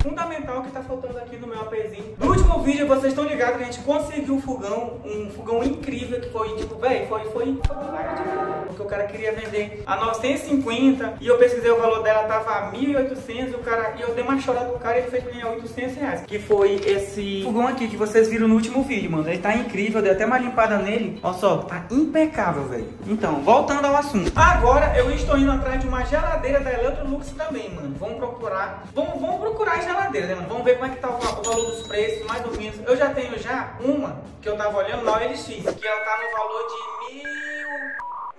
fundamental que tá faltando aqui no meu APzinho. No último vídeo, vocês estão ligados que a gente conseguiu um fogão, um fogão incrível que foi, tipo, velho, foi, foi, foi porque o cara queria vender a 950 e eu pesquisei o valor dela, tava a 1.800 e o cara, e eu dei uma chorada do cara e ele fez pra mim a 800 reais. Que foi esse fogão aqui que vocês viram no último vídeo, mano. Ele tá incrível, eu dei até uma limpada nele. Olha só, tá impecável, velho. Então, voltando ao assunto. Agora eu estou indo atrás de uma geladeira da Electrolux também, mano. Vamos procurar, vamos, vamos procurar geladeira, né? Vamos ver como é que tá o, o valor dos preços, mais ou menos. Eu já tenho já uma que eu tava olhando na OLX, que ela tá no valor de mil,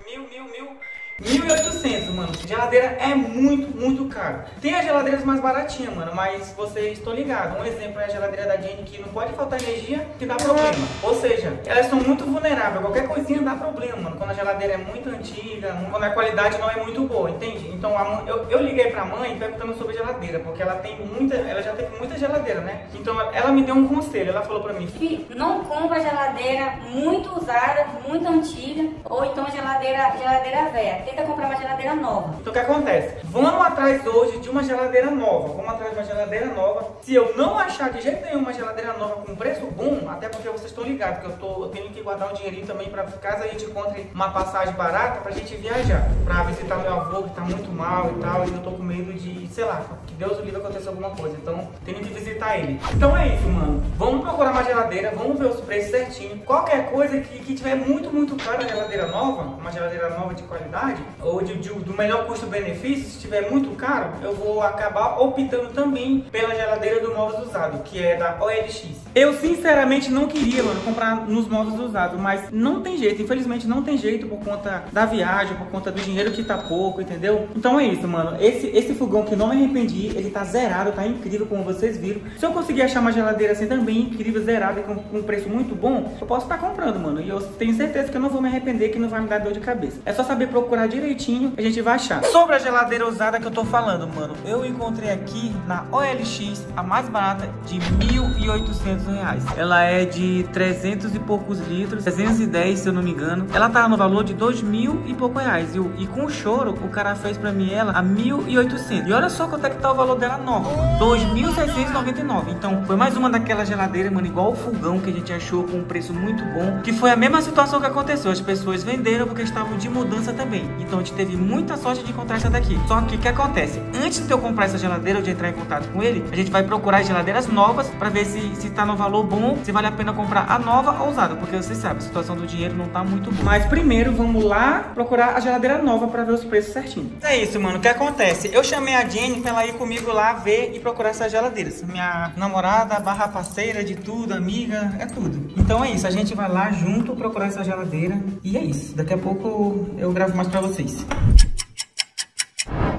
mil, mil, mil 1.800, mano. Geladeira é muito, muito caro. Tem as geladeiras mais baratinhas, mano, mas vocês estão ligados. Um exemplo é a geladeira da Jenny que não pode faltar energia que dá problema. Ou seja, elas são muito vulneráveis. Qualquer coisinha dá problema, mano. Quando a geladeira é muito antiga, quando a qualidade não é muito boa, entende? Então mãe, eu, eu liguei pra mãe perguntando sobre a geladeira, porque ela tem muita, ela já teve muita geladeira, né? Então ela me deu um conselho. Ela falou pra mim: Filho, não compra geladeira muito usada, muito antiga, ou então geladeira, geladeira velha tenta comprar uma geladeira nova. Então o que acontece? Vamos atrás hoje de uma geladeira nova. Vamos atrás de uma geladeira nova. Se eu não achar de jeito nenhum uma geladeira nova com preço bom, até porque vocês estão ligados que eu, tô, eu tenho que guardar um dinheirinho também para caso a gente encontre uma passagem barata pra gente viajar. Pra visitar meu avô que tá muito mal e tal. E eu tô com medo de, sei lá, que Deus o livre aconteça alguma coisa. Então tenho que visitar ele. Então é isso, mano. Vamos procurar uma geladeira, vamos ver os preços certinho. Qualquer coisa que, que tiver muito, muito caro a geladeira nova, uma geladeira nova de qualidade, ou de, de, do melhor custo-benefício, se estiver muito caro, eu vou acabar optando também pela geladeira do móveis usado, que é da OLX. Eu sinceramente não queria, mano, comprar nos móveis usados, mas não tem jeito, infelizmente não tem jeito por conta da viagem, por conta do dinheiro que tá pouco, entendeu? Então é isso, mano. Esse, esse fogão que não me arrependi, ele tá zerado, tá incrível, como vocês viram. Se eu conseguir achar uma geladeira assim também incrível, zerada e com, com um preço muito bom, eu posso estar tá comprando, mano. E eu tenho certeza que eu não vou me arrepender, que não vai me dar dor de cabeça. É só saber procurar direitinho, a gente vai achar. Sobre a geladeira usada que eu tô falando, mano, eu encontrei aqui na OLX a mais barata de 1.800 reais. Ela é de 300 e poucos litros, 310 se eu não me engano. Ela tá no valor de 2 mil e pouco reais. E, e com choro, o cara fez pra mim ela a 1.800. E olha só quanto é que tá o valor dela nova, 2.699. Então, foi mais uma daquelas geladeiras, mano, igual o fogão que a gente achou com um preço muito bom. Que foi a mesma situação que aconteceu. As pessoas venderam porque estavam de mudança também. Então, a gente teve muita sorte de encontrar essa daqui. Só que o que acontece? Antes de eu comprar essa geladeira ou de entrar em contato com ele, a gente vai procurar geladeiras novas para ver se, se tá no valor bom, se vale a pena comprar a nova ou usada. Porque você sabe, a situação do dinheiro não tá muito boa. Mas primeiro, vamos lá procurar a geladeira nova para ver os preços certinho. É isso, mano. O que acontece? Eu chamei a Jenny pra ela ir comigo lá ver e procurar essas geladeiras. Minha namorada, barra parceira de tudo, amiga, é tudo. Então é isso, a gente vai lá junto procurar essa geladeira. E é isso. Daqui a pouco eu gravo mais pra vocês.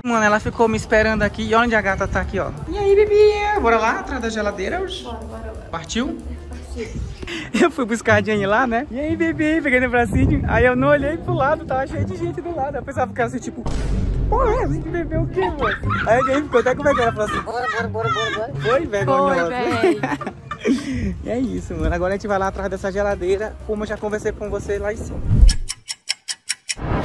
Mano, ela ficou me esperando aqui. E onde a gata tá aqui, ó. E aí, bebê? Bora lá atrás da geladeira? Bora, bora, bora. Partiu? Partiu. Eu fui buscar a Jenny lá, né? E aí, bebê? Peguei no bracinho. Aí eu não olhei pro lado, tava cheio de gente do lado. Eu pensava ficar assim, tipo... Porra, é, assim, bebê o quê, mano? Aí a Jenny ficou até como é que ela falou assim... Bora, bora, bora, bora, bora. Foi, vergonhosa. Foi, e é isso, mano. Agora a gente vai lá atrás dessa geladeira, como eu já conversei com você lá em cima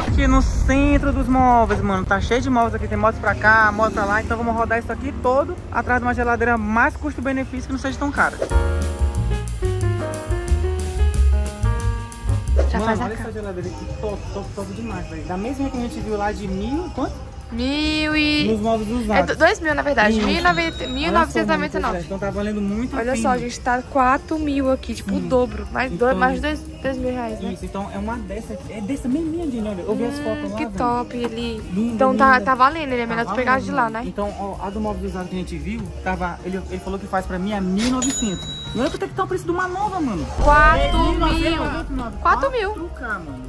aqui no centro dos móveis, mano. Tá cheio de móveis aqui. Tem motos pra cá, motos pra lá. Então vamos rodar isso aqui todo atrás de uma geladeira mais custo-benefício que não seja tão cara. Já mano, faz olha essa geladeira aqui. Top, top, top demais, velho. Da mesma que a gente viu lá de mil... Quanto? Mil e... Nos novos usados. É dois mil, na verdade. Mil, novecentos e nove. Então tá valendo muito Olha só, a gente tá quatro mil aqui, tipo o dobro. Mais, dois, mais dois, dois mil reais, né? Isso, então é uma dessa aqui. É dessa mesmo, Dini, olha. Eu vi hum, as fotos lá, Que top, ele... Lindo, então tá, tá valendo, ele é melhor tá tu pegar de lá, né? Então, ó, a do móvel usado que a gente viu, tava... Ele, ele falou que faz pra mim a 1.900. E olha quanto é que tá o preço de uma nova, mano. 4 é, mil. 4 mil.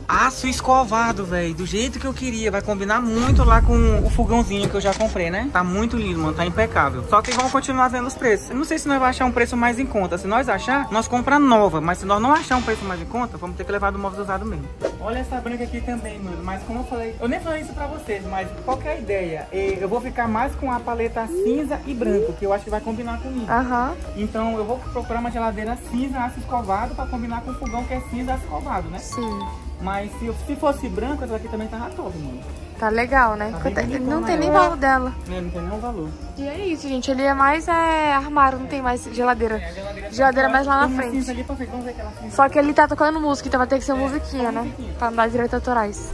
Aço escovado, velho. Do jeito que eu queria. Vai combinar muito lá com o fogãozinho que eu já comprei, né? Tá muito lindo, mano. Tá impecável. Só que vamos continuar vendo os preços. Eu não sei se nós vamos achar um preço mais em conta. Se nós achar, nós compra nova. Mas se nós não achar um preço mais em conta, vamos ter que levar do móvel usado mesmo. Olha essa branca aqui também, mano. Mas como eu falei, eu nem falei isso pra vocês, mas qual que é a ideia? Eu vou ficar mais com a paleta cinza e branco, que eu acho que vai combinar comigo. Aham. Uhum. Então eu vou procurar uma geladeira cinza aço escovado para combinar com o fogão que é cinza aço escovado, né? Sim. Mas se, se fosse branco, essa aqui também tava top, mano. Tá legal, né? Tá Coita- bonitona não tem nem valor dela. Né, Não tem nenhum valor. E é isso, gente. Ali é mais é, armário, não tem mais geladeira. É, geladeira, Geladeira mais lá na frente. Só que ele tá tocando música, então vai ter que ser É, musiquinha, né? musiquinha. Pra não dar direitos autorais.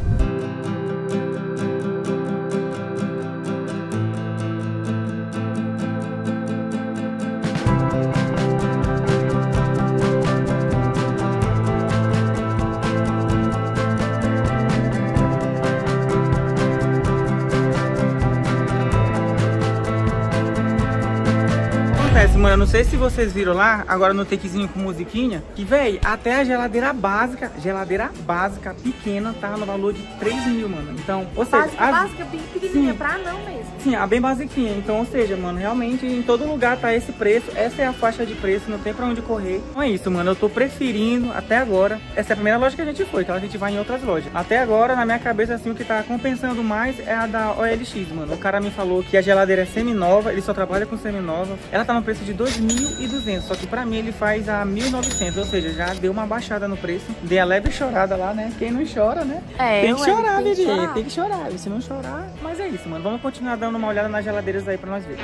Mano, eu não sei se vocês viram lá, agora no takezinho com musiquinha, que, véi, até a geladeira básica, geladeira básica pequena, tava no valor de 3 mil, mano. Então, ou seja, Básica, a- básica, bem pequenininha, Sim. pra não mesmo. Sim, a bem basiquinha. Então, ou seja, mano, realmente em todo lugar tá esse preço. Essa é a faixa de preço, não tem pra onde correr. Então é isso, mano. Eu tô preferindo até agora. Essa é a primeira loja que a gente foi, que a gente vai em outras lojas. Até agora, na minha cabeça, assim, o que tá compensando mais é a da OLX, mano. O cara me falou que a geladeira é semi-nova, ele só trabalha com semi-nova. Ela tá no preço de 2.200, só que pra mim ele faz a 1.900, ou seja, já deu uma baixada no preço. Dei a leve chorada lá, né? Quem não chora, né? É, Tem que chorar, tem que bebê. chorar. Tem que chorar. Se não chorar, mas é isso, mano. Vamos continuar dando uma olhada nas geladeiras aí pra nós ver.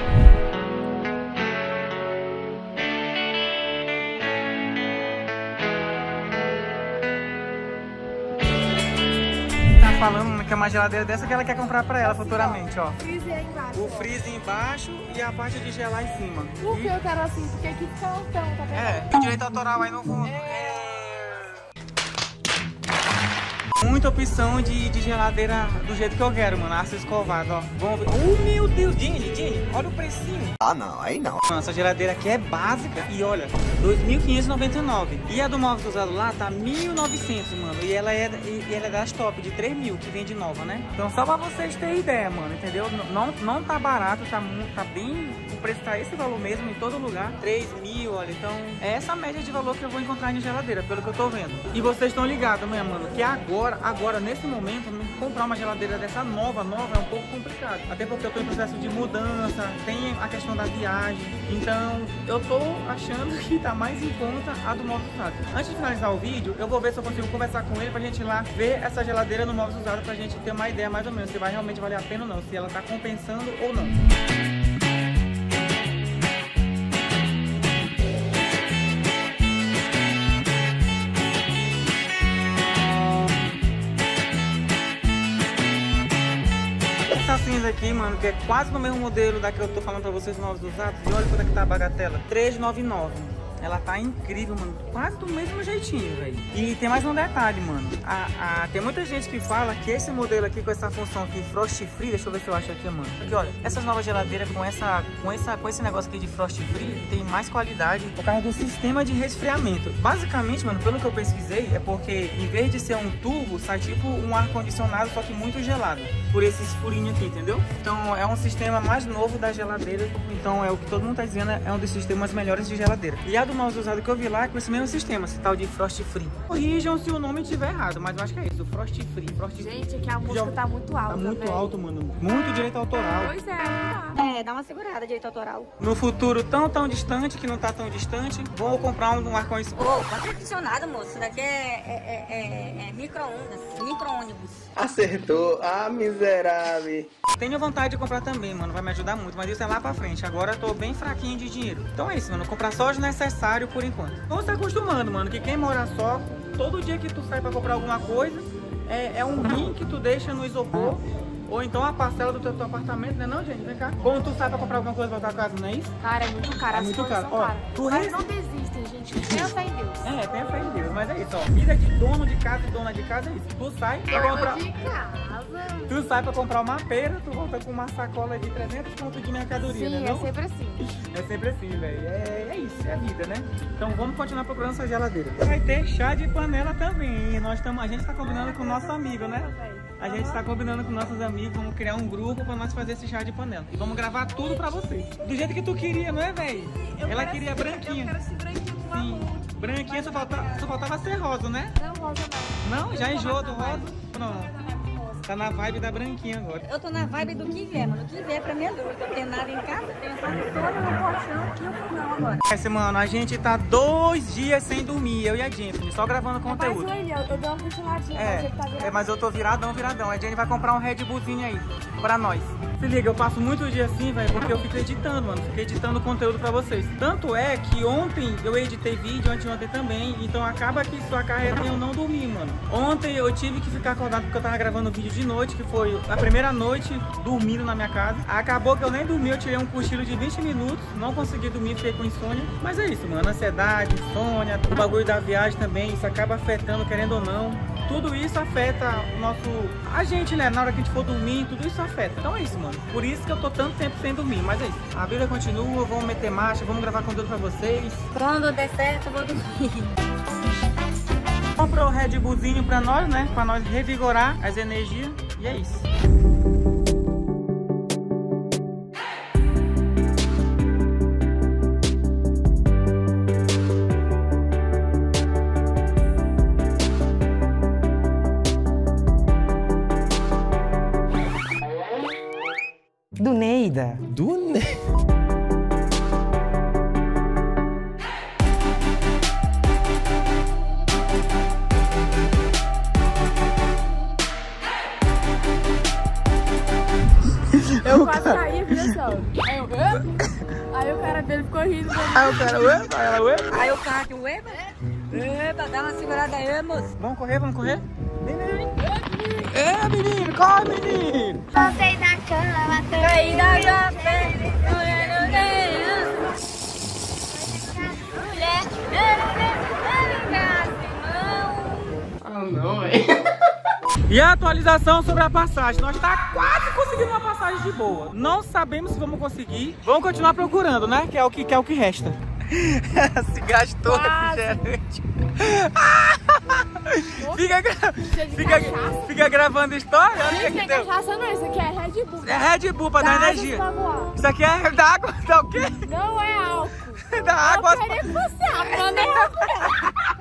Tá falando é uma geladeira dessa que ela quer comprar pra ela futuramente, ó. Freezer aí embaixo. O freezer embaixo e a parte de gelar em cima. Por que eu quero assim? Porque aqui fica altão, tá vendo? É, direito autoral aí no fundo. Muita opção de, de geladeira do jeito que eu quero, mano. Aço escovado, ó. Vamos ver. Oh, meu Deus, Dini, Dini, olha o precinho. Ah, não, aí não. Mano, essa geladeira aqui é básica e olha, 2.599. E a do móveis usado lá tá 1.900, mano. E ela é e e ela é das top de 3.000 que vende nova, né? Então só pra vocês terem ideia, mano, entendeu? Não, não tá barato, tá, tá bem. O preço tá esse valor mesmo em todo lugar. 3 mil, olha. Então é essa média de valor que eu vou encontrar em geladeira, pelo que eu tô vendo. E vocês estão ligados, né, mano? Que agora, agora, nesse momento, comprar uma geladeira dessa nova, nova, é um pouco complicado. Até porque eu tô em processo de mudança, tem a questão da viagem. Então, eu tô achando que tá mais em conta a do móveis usado. Antes de finalizar o vídeo, eu vou ver se eu consigo conversar com ele pra gente ir lá ver essa geladeira no móveis usado pra gente ter uma ideia mais ou menos se vai realmente valer a pena ou não, se ela tá compensando ou não. Aqui, mano, que é quase no mesmo modelo da que eu tô falando pra vocês novos usados. E olha quanto é que tá a bagatela. 399. Ela tá incrível, mano. Quase do mesmo jeitinho, velho. E tem mais um detalhe, mano. A, a- tem muita gente que fala que esse modelo aqui com essa função aqui, frost free, deixa eu ver se eu acho aqui, mano. Aqui, olha, essas novas geladeiras com essa, com essa, com esse negócio aqui de frost free tem mais qualidade por causa do sistema de resfriamento. Basicamente, mano, pelo que eu pesquisei, é porque em vez de ser um tubo, sai tipo um ar condicionado, só que muito gelado. Por esses furinhos aqui, entendeu? Então é um sistema mais novo da geladeira. Então é o que todo mundo tá dizendo, é um dos sistemas melhores de geladeira. E a do mouse usado que eu vi lá é com esse mesmo sistema, esse tal de Frost Free. Corrijam se o nome estiver errado, mas eu acho que é isso, Frost Free. Frost Free. Gente, aqui a música Já- tá muito alta, Tá muito velho. alto, mano. Muito direito autoral. Pois é, tá. É, dá uma segurada, direito autoral. No futuro tão, tão distante, que não tá tão distante, vou comprar um, um ar-condicionado. Ô, oh, ar-condicionado, moço. Isso daqui é, é, é, é, é micro-ondas, micro-ônibus. Acertou. Ah, miserável. Tenho vontade de comprar também, mano. Vai me ajudar muito, mas isso é lá pra frente. Agora eu tô bem fraquinho de dinheiro. Então é isso, mano. Comprar só o necessário por enquanto. Vamos se acostumando, mano. Que quem mora só, todo dia que tu sai pra comprar alguma coisa, é, é um rim que tu deixa no isopor. Ou então a parcela do teu, teu apartamento, né não, gente? Vem cá. Quando tu sai pra comprar alguma coisa pra tua casa, não é isso? Cara, é muito caro. É as muito caro. Ó, tu Mas não desistem, gente. Tenha fé em Deus. É, tenha fé em Deus. Mas é isso, ó. Vida de dono de casa e dona de casa é isso. Tu sai pra comprar... de casa. Tu sai pra comprar uma pera, tu volta com uma sacola de 300 pontos de mercadoria, Sim, né? é não? sempre assim. É sempre assim, velho. É, é isso, é a vida, né? Então vamos continuar procurando essa geladeira. Vai ter chá de panela também. Nós tamo, a gente tá combinando com o nosso amigo, né? A gente tá combinando com nossos amigos, vamos criar um grupo pra nós fazer esse chá de panela. E vamos gravar tudo pra vocês. Do jeito que tu queria, não é, velho? Ela queria branquinha. Eu quero esse branquinho com Sim. Branquinha só faltava, só faltava ser rosa, né? Não, rosa não. Não? Já enjoou do rosa? Pronto. Tá na vibe da branquinha agora. Eu tô na vibe do que vier, mano. O que vier pra mim é lucro. Eu tenho nada em casa, tenho só no sono, no colchão e o fogão agora. Esse, mano, a gente tá dois dias sem dormir, eu e a Jenny, só gravando conteúdo. Mas eu, eu dei uma cochiladinha, É, tá é, mas eu tô viradão, viradão. A Jenny vai comprar um Red Bullzinho aí, pra nós. Se liga, eu passo muito dia assim, velho, porque eu fico editando, mano. Fico editando conteúdo pra vocês. Tanto é que ontem eu editei vídeo, anteontem também. Então acaba que isso acarreta eu não dormir, mano. Ontem eu tive que ficar acordado porque eu tava gravando vídeo de noite, que foi a primeira noite dormindo na minha casa. Acabou que eu nem dormi, eu tirei um cochilo de 20 minutos. Não consegui dormir, fiquei com insônia. Mas é isso, mano. Ansiedade, insônia, o bagulho da viagem também. Isso acaba afetando, querendo ou não. Tudo isso afeta o nosso. A gente, né? Na hora que a gente for dormir, tudo isso afeta. Então é isso, mano. Por isso que eu tô tanto tempo sem dormir. Mas é isso. A vida continua, vamos meter marcha, vamos gravar conteúdo pra vocês. Quando der certo, eu vou dormir. Comprou o Red Bullzinho pra nós, né? Pra nós revigorar as energias. E é isso. Rindo. Aí o cara, ué, aí ela, ué. Aí o cara aqui, ué, Epa, dá uma segurada aí, moço. Vamos correr, vamos correr? Vem, vem, vem. É, menino, corre, menino. Voltei na cama, Caí da café, mulher, mulher, E a atualização sobre a passagem. Nós tá quase conseguindo uma passagem de boa. Não sabemos se vamos conseguir. Vamos continuar procurando, né? Que é o que, que, é o que resta. Se gastou Quase. refrigerante. fica, gra- fica, fica gravando história? O que, Gente, que tem deu. cachaça não, isso aqui é Red Bull. É Red Bull pra dar energia. Isso aqui é da água, da o quê? Não é álcool. Da água. Eu queria que fosse nem álcool.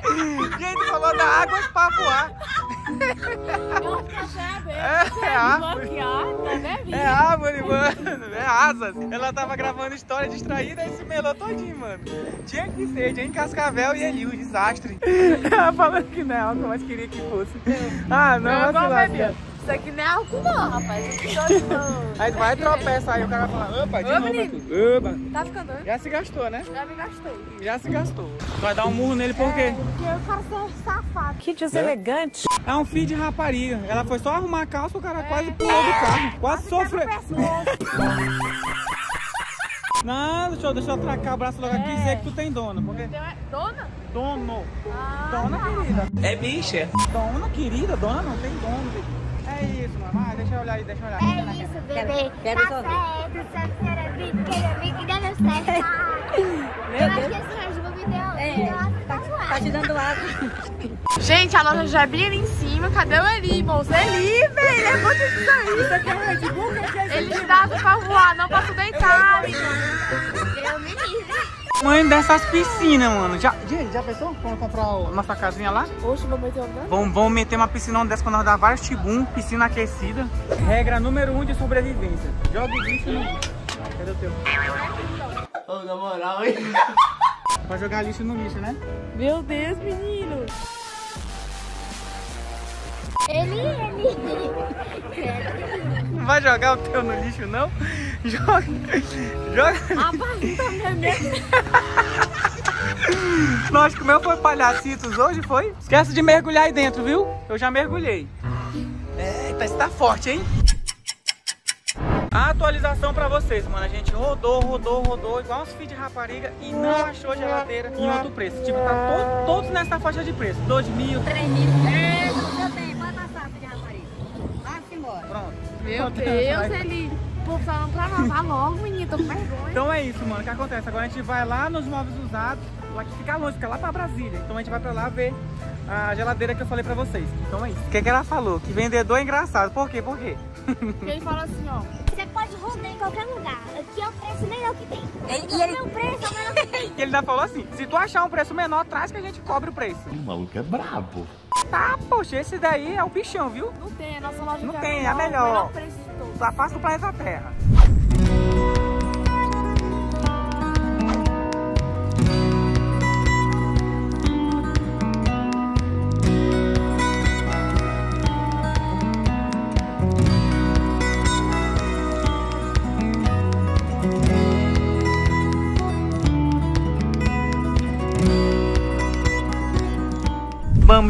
Gente, falou da água pra voar. Não, é É, bem. é árvore. Vendo? É árvore, mano. É asas. Ela tava gravando história distraída e se melou todinho, mano. Tinha que ser, tinha em Cascavel e ali, o desastre. Ela falando que não é mas queria que fosse. Ah, não, Não, vai Isso aqui não é álcool não, rapaz. É. Aí vai tropeça aí, o cara fala, opa, de Ô, novo menino. Opa. Tá ficando doido? Já se gastou, né? Já me gastei. Já se gastou. Vai dar um murro nele por quê? Porque eu quero ser safado. Que deselegante. É um filho de rapariga. Ela foi só arrumar a calça, o cara quase pulou do carro. Quase sofreu. Não, deixa eu, deixa eu atracar o braço logo aqui e dizer que tu tem dona. Porque Dona? dono. Ah, Dona querida. É bicha. Dona querida, dona não tem dono. É isso, mamãe. Deixa eu olhar aí, deixa eu olhar. É isso, bebê. Quero Tá resolver. certo, certo, queria vir que deu certo. Eu acho que esse Red Bull me deu, É, me deu pra Tá voar. te dando asa. Gente, a loja já é bem ali em cima. Cadê o Eli, moço? Eli, velho, ele é muito aí. Isso aqui é Red Bull? Ele asa pra voar, não pra tu deitar, menino. Eu me livre. Mãe dessas piscinas, mano. Já, gente, já pensou? Vamos comprar o- nossa casinha lá? Oxe, vou meter um dano. Vamos, vamos meter uma piscina dessa quando nós dar vários tibum, piscina aquecida. Regra número um de sobrevivência. Jogue lixo no lixo. Cadê o teu? Ô, na moral, hein? Pra jogar lixo no lixo, né? Meu Deus, menino. Ele, ele. Não vai jogar o teu no lixo, não? Joga. Joga. Nós comeu foi palhacitos hoje, foi? Esquece de mergulhar aí dentro, viu? Eu já mergulhei. Eita, tá forte, hein? A atualização pra vocês, mano. A gente rodou, rodou, rodou, igual uns filhos de rapariga e não achou geladeira em outro preço. Tipo, tá to- todos nessa faixa de preço. 2 mil, 3 mil. É, eu tenho. Pode passar, de rapariga. Vai-se embora. pronto. Meu Deus. Eli. Povo falando pra nós. Vá logo, menino. Tô com vergonha. Então é isso, mano. O que acontece? Agora a gente vai lá nos móveis usados, lá que fica longe, fica lá pra Brasília. Então a gente vai pra lá ver a geladeira que eu falei pra vocês. Então é isso. O que, que ela falou? Que vendedor é engraçado. Por quê? Por quê? Porque ele falou assim, ó. Você pode rodar em qualquer lugar. Aqui é o preço melhor que tem. Ele- e ele- O meu preço é o melhor que tem. E ele ainda falou assim: se tu achar um preço menor, traz que a gente cobre o preço. O maluco é brabo. Tá, poxa, esse daí é o bichão, viu? Não tem, a nossa loja Não tem, é a melhor. o melhor preço face do planeta Terra.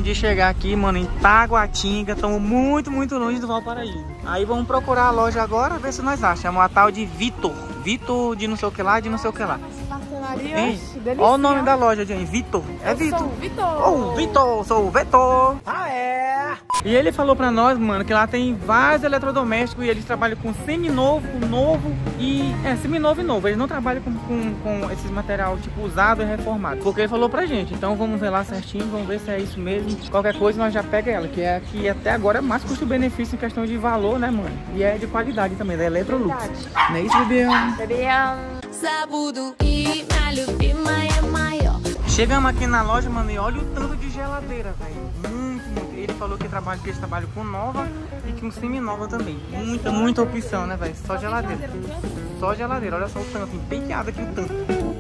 Vamos de chegar aqui, mano, em Taguatinga. Estamos muito, muito longe do Valparaíso. Aí vamos procurar a loja agora, ver se nós achamos. É uma tal de Vitor. Vitor de não sei o que lá, de não sei o que lá. Hein? Olha o nome da loja, gente. Vitor. É Vitor. Vitor. Ô, Vitor, sou o Vitor. Ah, é? E ele falou pra nós, mano, que lá tem vários eletrodomésticos e eles trabalham com seminovo, novo e... É, seminovo e novo. Eles não trabalham com, com, com esses material, tipo, usado e reformado. Porque ele falou pra gente. Então vamos ver lá certinho, vamos ver se é isso mesmo. Qualquer coisa nós já pega ela, que é aqui até agora é mais custo-benefício em questão de valor, né, mano? E é de qualidade também, da Electrolux. Não é isso, Bibiana? Seria Sabudo e malho é maior. Chegamos aqui na loja, mano, e olha o tanto de geladeira, velho. Muito, muito. Ele falou que trabalha, que eles trabalham com nova e com semi-nova também. Muita, muita opção, né, velho? Só geladeira. Só geladeira, olha só o tanto, empenhado aqui o tanto.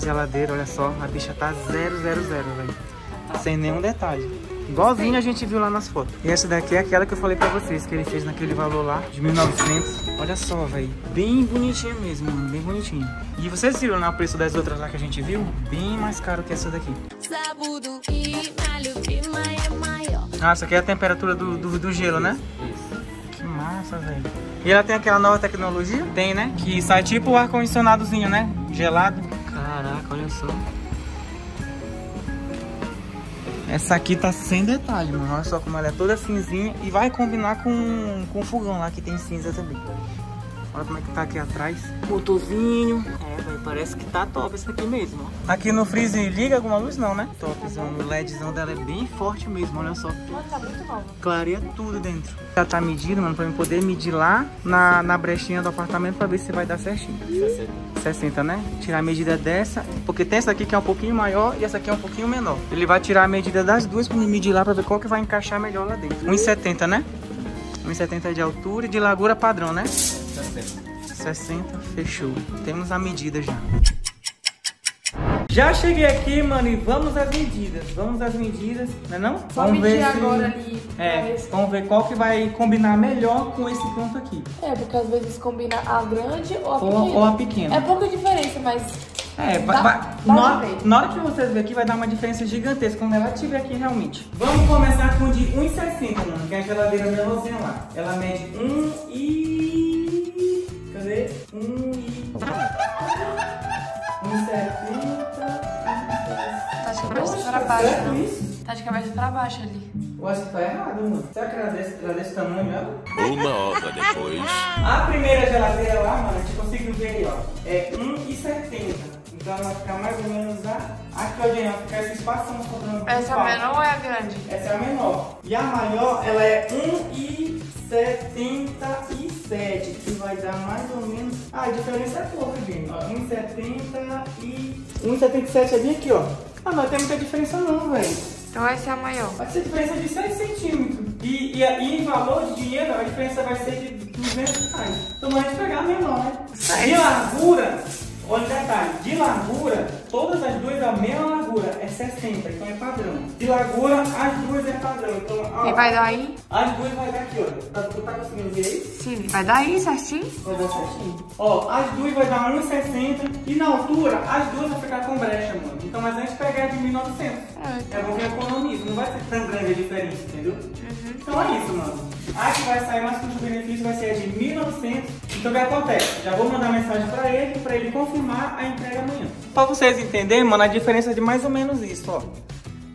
Geladeira, olha só. A bicha tá 000, velho. Sem nenhum detalhe. Igualzinho a gente viu lá nas fotos. E essa daqui é aquela que eu falei pra vocês, que ele fez naquele valor lá, de 1900. Olha só, velho. Bem bonitinha mesmo, mano. Bem bonitinho. E vocês viram né, o preço das outras lá que a gente viu? Bem mais caro que essa daqui. É maior. Ah, essa aqui é a temperatura do, do, do gelo, né? Que massa, velho. E ela tem aquela nova tecnologia? Tem, né? Que sai tipo o ar-condicionadozinho, né? Gelado. Caraca, olha só. Essa aqui tá sem detalhe, mano. Olha só como ela é toda cinzinha e vai combinar com, com o fogão lá que tem cinza também. Olha como é que tá aqui atrás. Motorzinho. É, velho, parece que tá top esse aqui mesmo. ó. Aqui no freezer liga alguma luz não, né? Topzão. O LEDzão dela é bem forte mesmo, olha só. Nossa, tá muito nova. Clareia tudo dentro. Já tá medido, mano, pra eu poder medir lá na, na brechinha do apartamento pra ver se vai dar certinho. 60. 60, né? Tirar a medida dessa, porque tem essa aqui que é um pouquinho maior e essa aqui é um pouquinho menor. Ele vai tirar a medida das duas pra me medir lá pra ver qual que vai encaixar melhor lá dentro. 1,70, né? 1,70 de altura e de largura padrão, né? 60, fechou. Temos a medida já. Já cheguei aqui, mano, e vamos às medidas. Vamos às medidas, não é não? Só vamos medir se- agora ali. É, ver se- vamos ver qual que vai combinar melhor com esse ponto aqui. É, porque às vezes combina a grande ou a Ou, pequena. ou a pequena. É pouca diferença, mas É, Dá- vai, dá na, ver. na hora que vocês verem aqui vai dar uma diferença gigantesca quando ela estiver aqui realmente. Vamos começar com de 1,60, mano, que é a geladeira menorzinha lá. Ela mede 1 e... Cadê? 1 e... 1,70 tá de cabeça pra Certo baixo. isso? Tá de cabeça pra baixo ali. Eu acho que tá errado, mano. Será que era desse, era desse tamanho mesmo? Uma hora depois. A primeira geladeira lá, mano, a gente conseguiu ver aí, ó. É 1,70. Então ela vai ficar mais ou menos a... Aqui, ó, gente, vai ficar esse espaço sobrando. Essa espaço. menor ou é a grande? Essa é a menor. E a maior, ela é 1,77, que vai dar mais ou menos... Ah, a diferença é pouca, gente. Ó, 1,70 e... 1,77 é bem aqui, ó. Ah, não tem muita diferença não, velho. Então essa é a maior. Vai ser diferença de 6 centímetros. E, e, e em valor de dinheiro, a diferença vai ser de 200 reais. Então a gente pegar a menor, né? De largura, olha o detalhe, de largura, todas as duas a mesma é 60, então é padrão. De largura, as duas é padrão. Então, ó, E vai dar aí? as duas vai dar aqui, ó. Tá, tu tá conseguindo ver isso? Sim, vai dar aí certinho? Vai dar certinho. Ó, as duas vai dar 1,60 e na altura, as duas vão ficar com brecha, mano. Então, mas a gente pegar de 1900. É. É bom que economiza, não vai ser tão grande a diferença, entendeu? Então é isso, mano. A que vai sair mais custo-benefício vai ser a de 1900. Então o que acontece? Já vou mandar mensagem pra ele, pra ele confirmar a entrega amanhã. Pra vocês entenderem, mano, a diferença é de mais ou menos isso, ó.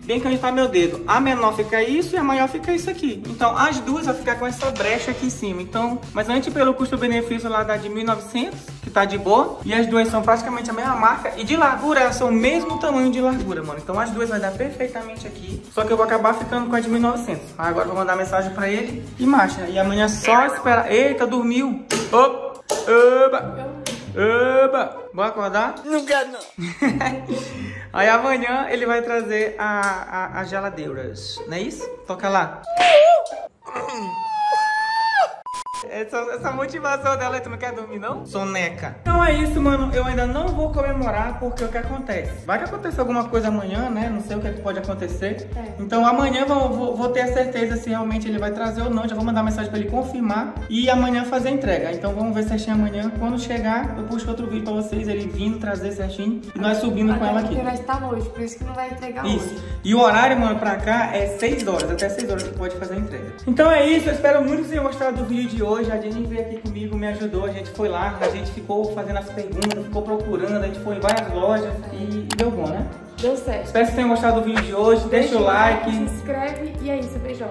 bem que onde tá meu dedo. A menor fica isso e a maior fica isso aqui. Então, as duas vão ficar com essa brecha aqui em cima. Então, mas antes pelo custo-benefício lá dá de 1.900, que tá de boa. E as duas são praticamente a mesma marca. E de largura, elas são o mesmo tamanho de largura, mano. Então, as duas vai dar perfeitamente aqui. Só que eu vou acabar ficando com a de 1.900. Agora vou mandar mensagem pra ele e marcha. E amanhã só esperar. Eita, dormiu. Opa, opa. Bora acordar? Não quero, não. Aí amanhã ele vai trazer a, a, as geladeiras, não é isso? Toca lá. Essa, essa motivação dela, tu não quer dormir, não? Soneca. Então é isso, mano. Eu ainda não vou comemorar porque o que acontece? Vai que aconteça alguma coisa amanhã, né? Não sei o que, é que pode acontecer. Então amanhã vou, vou, vou ter a certeza se realmente ele vai trazer ou não. Já vou mandar mensagem pra ele confirmar e amanhã fazer a entrega. Então vamos ver certinho amanhã. Quando chegar, eu puxo outro vídeo pra vocês, ele vindo trazer certinho e nós subindo com ela aqui. Porque nós tá hoje, por isso que não vai entregar Isso. hoje. E o horário, mano, pra cá é 6 horas, até 6 horas que pode fazer a entrega. Então é isso, eu espero muito que vocês tenham gostado do vídeo de hoje. A Jenny veio aqui comigo, me ajudou, a gente foi lá, a gente ficou fazendo as perguntas, ficou procurando, a gente foi em várias lojas e deu bom, né? Deu certo. Espero que vocês tenham gostado do vídeo de hoje. Deixa, o like. Se inscreve e é isso, beijão.